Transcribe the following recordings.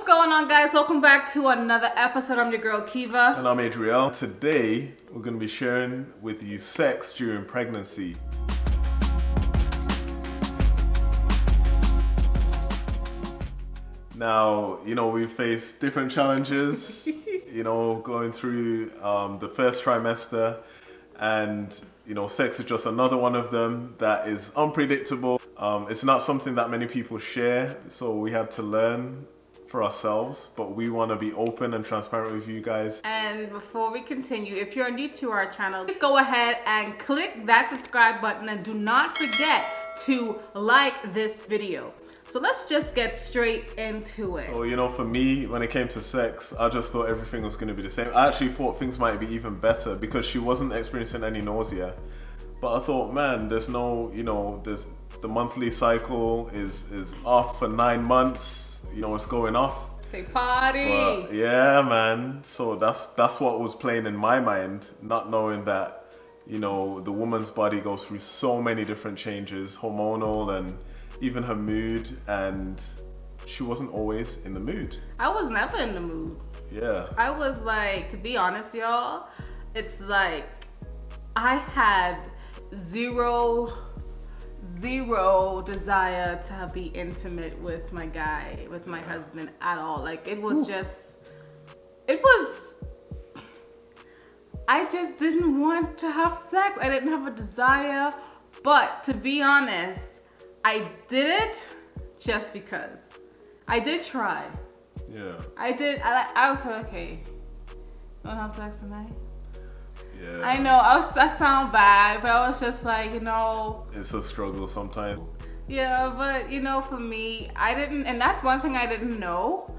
What's going on guys? Welcome back to another episode. I'm your girl Kiva. And I'm Adriel. Today, we're going to be sharing with you sex during pregnancy. Now, you know, we face different challenges, you know, going through um, the first trimester and, you know, sex is just another one of them that is unpredictable. Um, it's not something that many people share, so we had to learn for ourselves, but we want to be open and transparent with you guys. And before we continue, if you're new to our channel, please go ahead and click that subscribe button and do not forget to like this video. So let's just get straight into it. So, you know, for me, when it came to sex, I just thought everything was going to be the same. I actually thought things might be even better because she wasn't experiencing any nausea. But I thought, man, there's no, you know, there's the monthly cycle is is off for nine months. You know, it's going off. Say party. But yeah, man. So that's that's what was playing in my mind, not knowing that, you know, the woman's body goes through so many different changes, hormonal and even her mood, and she wasn't always in the mood. I was never in the mood. Yeah. I was like, to be honest, y'all, it's like I had zero, zero desire to be intimate with my guy, with my husband at all. Like it was Ooh. just, it was. I just didn't want to have sex. I didn't have a desire. But to be honest, I did it just because. I did try. Yeah. I did. I, I was like, okay. To have sex tonight? Yeah. I know. I was. I sound bad, but I was just like, you know. It's a struggle sometimes. Yeah, but you know, for me, I didn't, and that's one thing I didn't know.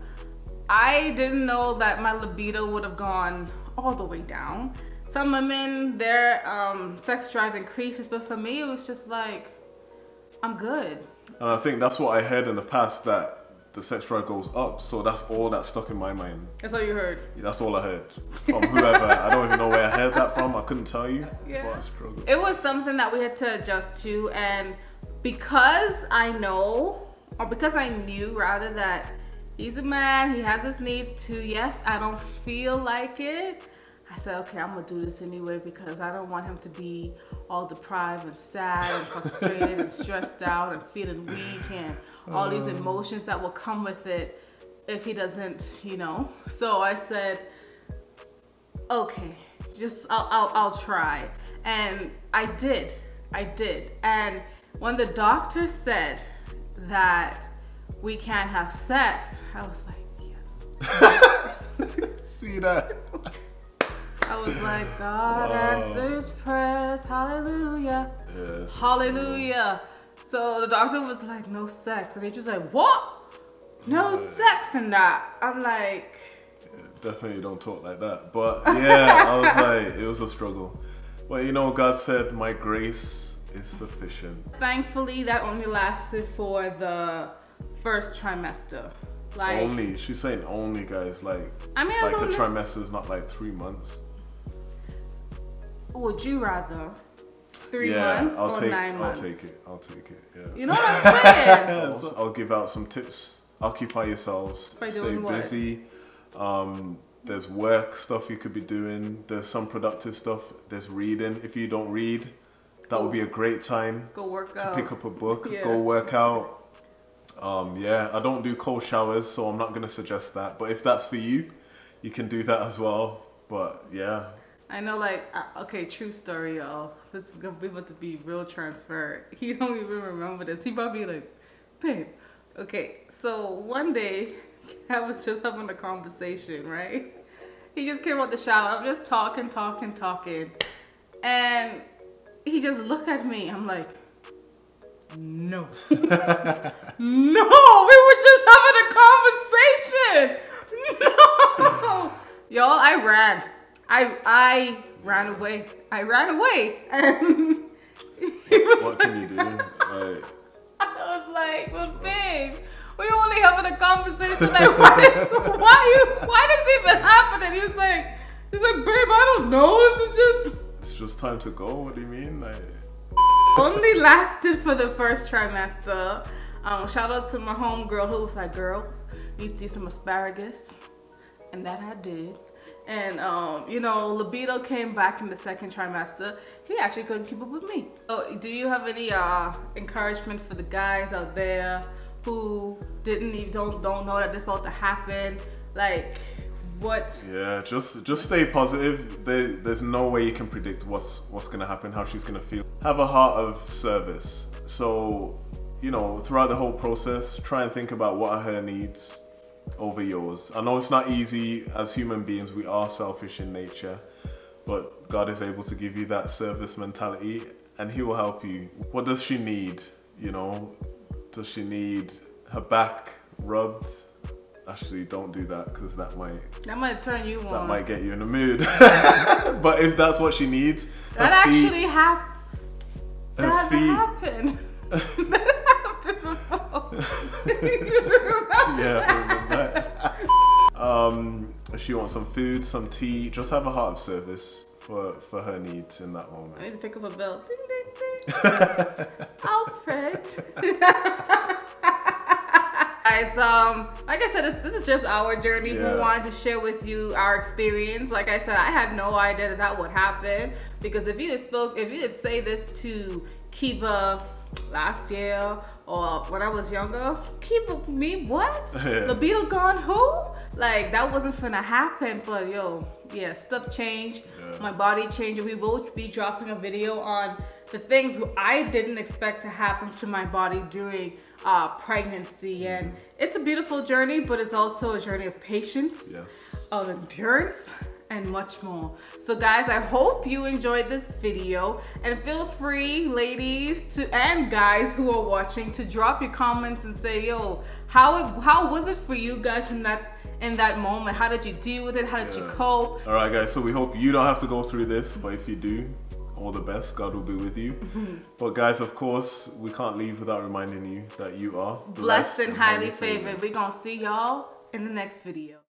I didn't know that my libido would have gone all the way down. Some women, their um, sex drive increases, but for me, it was just like, I'm good. And I think that's what I heard in the past that the sex drive goes up. So that's all that stuck in my mind. That's all you heard. Yeah, that's all I heard from whoever. I don't even know where I heard that from. I couldn't tell you. Yeah. It was something that we had to adjust to, and because I know, or because I knew rather that he's a man, he has his needs too. Yes, I don't feel like it. I said, okay, I'm gonna do this anyway because I don't want him to be all deprived and sad and frustrated and stressed out and feeling weak and all these um. emotions that will come with it if he doesn't, you know. So I said, okay, just I'll, I'll, I'll try. And I did, I did. And when the doctor said that we can't have sex, I was like, yes. See that? I was like, God answers prayers, hallelujah. Yes, hallelujah. So the doctor was like, no sex. And he was like, what? No yeah. sex in that. I'm like, definitely don't talk like that. But yeah, I was like, it was a struggle. But you know, God said, my grace is sufficient. Thankfully, that only lasted for the first trimester. Like only, she's saying only, guys. Like, I mean, like a trimester is not like three months. Would you rather three yeah, months I'll or take, nine months? I'll take it. I'll take it. Yeah. You know what I'm saying? I'll, I'll, give out some tips. Occupy yourselves. By stay busy. Um, there's work stuff you could be doing. There's some productive stuff. There's reading. If you don't read, that go, would be a great time. Go work to out. pick up a book. Yeah. Go work out. Um, yeah, I don't do cold showers, so I'm not gonna suggest that. But if that's for you, you can do that as well. But yeah, I know, like, uh, okay, true story, y'all. This be about to be real transparent. He don't even remember this. He probably like, babe. Okay, so one day, I was just having a conversation, right? He just came out the shower. I'm just talking, talking, talking, and he just looked at me. I'm like, no, no, we were just having a conversation. No, y'all, I ran. I I ran away. I ran away, and what can you do? Like, I was like, well, babe, we only having a conversation. Like, why is why you why does it even happen? And he was like, he's like, babe, I don't know. This is just. It's just time to go. What do you mean? Like. Only lasted for the first trimester. Um, shout out to my homegirl who was like, girl, need to eat some asparagus. And that I did. And um, you know, libido came back in the second trimester. He actually couldn't keep up with me. So do you have any uh encouragement for the guys out there who didn't even don't don't know that this about to happen? Like what yeah just just stay positive there, there's no way you can predict what's what's gonna happen how she's gonna feel have a heart of service so you know throughout the whole process try and think about what are her needs over yours i know it's not easy as human beings we are selfish in nature but god is able to give you that service mentality and he will help you what does she need you know does she need her back rubbed actually don't do that because that might that might turn you that on. might get you in the mood. but if that's what she needs, that feet- actually happened. her That feet- happened. that happened remember yeah, that? I remember that. Um, she wants some food, some tea, just have a heart of service for for her needs in that moment. I need to pick up a bell. Ding ding ding. Alfred. Guys, um, like I said, this, this is just our journey. Yeah. We wanted to share with you our experience. Like I said, I had no idea that that would happen because if you had spoke, if you had say this to Kiva last year or when I was younger, Kiva me what? Yeah. Libido gone who? Like that wasn't finna happen. But yo, yeah, stuff changed. Yeah. My body changed. We will be dropping a video on the things I didn't expect to happen to my body during uh, pregnancy. And it's a beautiful journey, but it's also a journey of patience, Yes. of endurance, and much more. So guys, I hope you enjoyed this video and feel free, ladies to and guys who are watching to drop your comments and say, yo, how, how was it for you guys in that in that moment? How did you deal with it? How did you cope? All right, guys. So we hope you don't have to go through this, but if you do, all the best. God will be with you. but guys, of course, we can't leave without reminding you that you are Blessed and highly favored. We're gonna see y'all in the next video.